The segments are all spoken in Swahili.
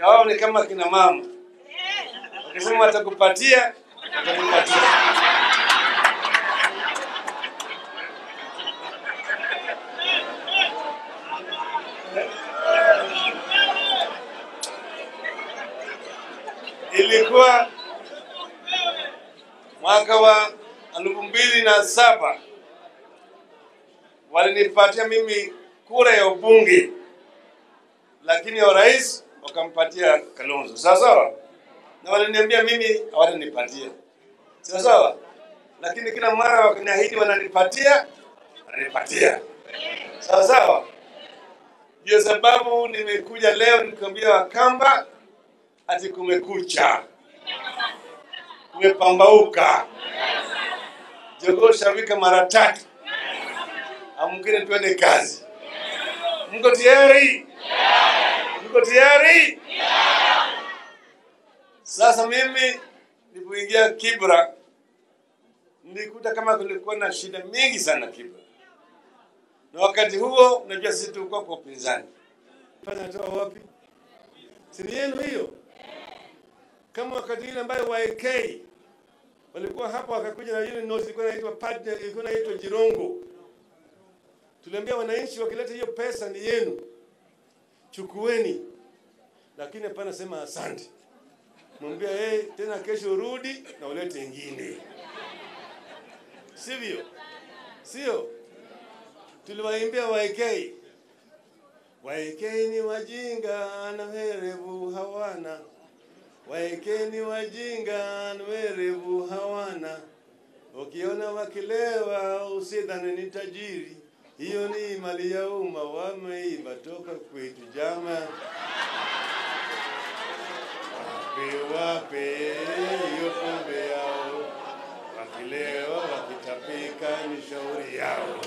na wao ni kama kina mama, wakisema watakupatia, watakupatia. Ilikuwa mwaka wa elfu mbili na saba. Walinipatia mimi kura ya ubunge, lakini ya urais wakampatia Kalonzo, sawa sawa, na waliniambia mimi hawatanipatia, sawa sawa, lakini kila mara wakiniahidi wananipatia, wananipatia, sawa sawa. Ndio sababu nimekuja leo nikwambia Wakamba ati kumekucha, kumepambauka, jogoo shawika mara tatu, amkine twende kazi. Mko tayari? Mko tayari? Sasa mimi nilipoingia Kibra nilikuta kama kulikuwa na shida mingi sana Kibra, na wakati huo najua sisi tulikuwa kwa upinzani. Fanya toa wapi? Sini yenu hiyo? Kama wakati ile ambayo AK walikuwa hapa wakakuja na ile nozi ilikuwa inaitwa partner, ilikuwa inaitwa Jirongo. Tuliambia wananchi wakileta hiyo pesa ni yenu, chukueni, lakini hapana sema asante. Mwambia yeye tena kesho rudi na ulete ingine, sivyo? Sio? Tuliwaimbia waekei ni wajinga na werevu hawana waekeni wajinga na werevu hawana ukiona wakilewa usidhani ni tajiri hiyo ni mali ya umma wameiba toka kwetu jama wape wape hiyo pombe yao. Wakilewa wakitapika ni shauri yao.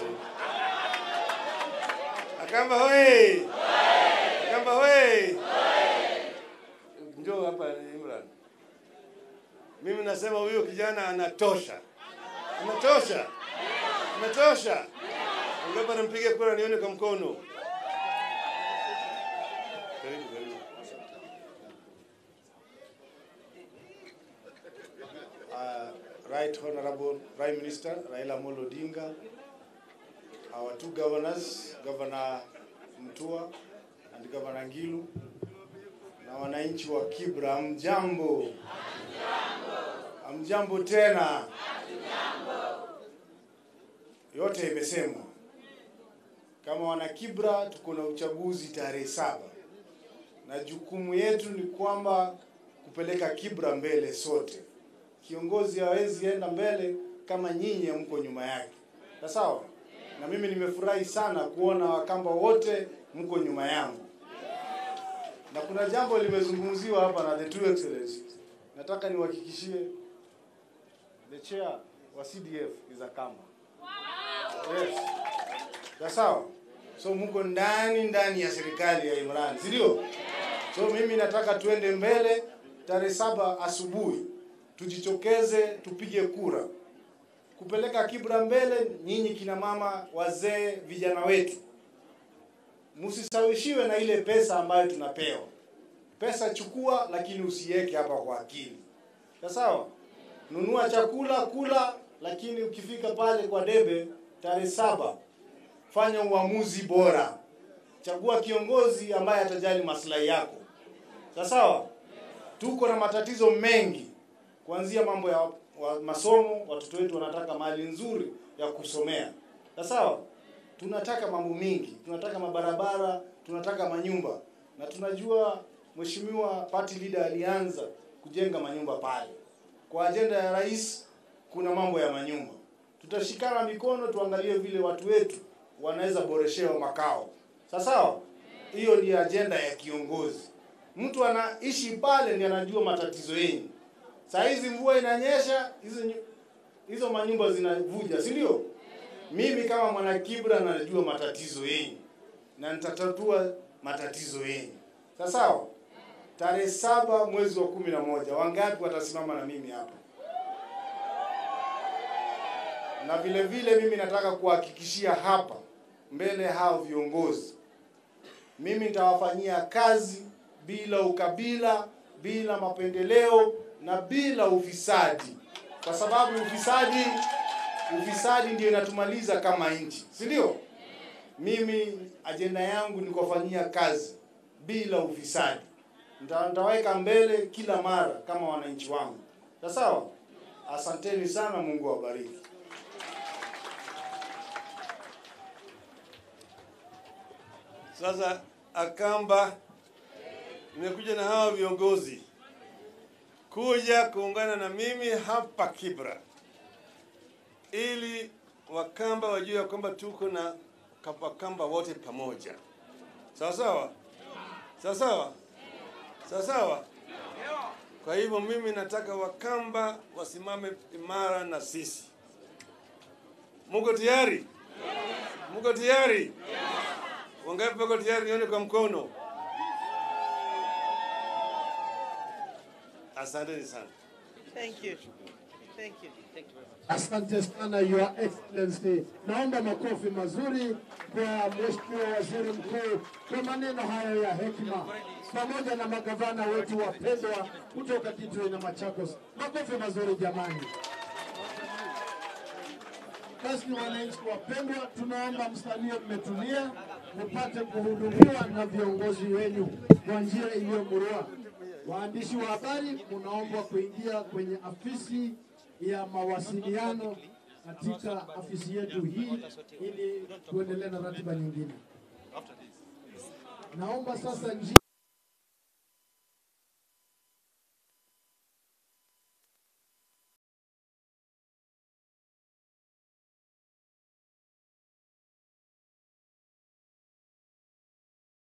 Akamba hoi, Akamba hoi, Njoo hapa Imran. Mimi nasema huyo kijana anatosha, anatosha, anatosha, anatosha. Ngapa nampige kura nione kwa mkono. Karibu, karibu. uh, Right Honorable Prime Minister Raila Amolo Odinga, our two governors, Governor Mtua and Governor Ngilu, na wananchi wa Kibra, mjambo? Amjambo tena? Yote imesemwa. Kama wanakibra tuko na uchaguzi tarehe saba na jukumu yetu ni kwamba kupeleka Kibra mbele sote kiongozi hawezi enda mbele kama nyinyi mko nyuma yake. Sawa? Na mimi nimefurahi sana kuona Wakamba wote mko nyuma yangu. Na kuna jambo limezungumziwa hapa na the two excellencies. Nataka niwahakikishie the chair wa CDF is a Kamba. Yes. Sawa? So mko ndani ndani ya serikali ya Imran, si ndio? So mimi nataka tuende mbele tarehe saba asubuhi tujitokeze tupige kura kupeleka Kibra mbele. Nyinyi kina mama, wazee, vijana wetu, msisawishiwe na ile pesa ambayo tunapewa. Pesa chukua, lakini usiweke hapa kwa akili. Sawa? Nunua chakula kula, lakini ukifika pale kwa debe tarehe saba, fanya uamuzi bora, chagua kiongozi ambaye atajali maslahi yako. Sawa? Tuko na matatizo mengi kuanzia mambo ya wa masomo, watoto wetu wanataka mali nzuri ya kusomea. Sawa, tunataka mambo mingi, tunataka mabarabara, tunataka manyumba, na tunajua mheshimiwa party leader alianza kujenga manyumba pale. Kwa ajenda ya rais kuna mambo ya manyumba, tutashikana mikono tuangalie vile watu wetu wanaweza boreshewa makao. Sawa, hiyo ni ajenda ya kiongozi. Mtu anaishi pale ndiye anajua matatizo yenu. Saa hizi mvua inanyesha, hizo hizo manyumba zinavuja, si ndio? Mimi kama mwana Kibra najua matatizo yenu na nitatatua matatizo yenu. Sawa? Tarehe saba mwezi wa kumi na moja wangapi watasimama na mimi hapa? Na vile vile mimi nataka kuhakikishia hapa mbele hao viongozi, mimi nitawafanyia kazi bila ukabila, bila mapendeleo na bila ufisadi, kwa sababu ufisadi ufisadi ndio inatumaliza kama nchi, si ndio? Mimi ajenda yangu ni kuwafanyia kazi bila ufisadi. Nita- Nitaweka mbele kila mara kama wananchi wangu. Sawa? Asanteni sana, Mungu awabariki. Sasa Akamba, nimekuja na hawa viongozi kuja kuungana na mimi hapa Kibra ili Wakamba wajue ya kwamba tuko na Wakamba wote pamoja, sawa sawa, sawa sawa, sawa sawa. Kwa hivyo mimi nataka Wakamba wasimame imara na sisi. Muko tayari? Muko tayari? Wangapi wako tayari? Nione kwa mkono. Asanteni sana. Thank you. Thank you. Thank you very much. Asante sana Your Excellency. Naomba makofi mazuri kwa Mheshimiwa Waziri Mkuu kwa maneno hayo ya hekima, pamoja na magavana wetu wapendwa kutoka Kitui na Machakos. Makofi mazuri jamani. Basi wananchi wapendwa, tunaomba msalie mmetulia, mpate kuhudumiwa na viongozi wenyu kwa njia iliyomurua. Waandishi wa habari, mnaombwa kuingia kwenye afisi ya mawasiliano katika afisi yetu hii ili tuendelee na ratiba nyingine. Naomba sasa njia